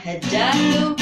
had done